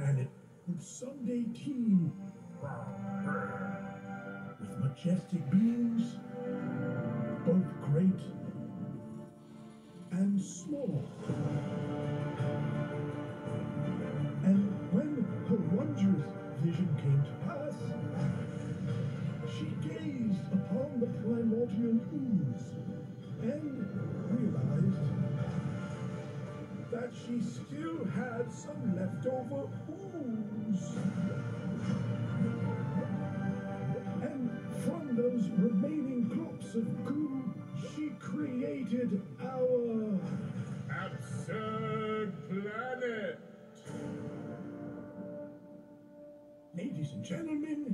planet would someday teem with majestic beings, both great and small. And when her wondrous vision came to pass, she gazed upon the primordial ooze and realized that she still had some leftover those remaining globs of goo, she created our Absurd planet. Ladies and gentlemen,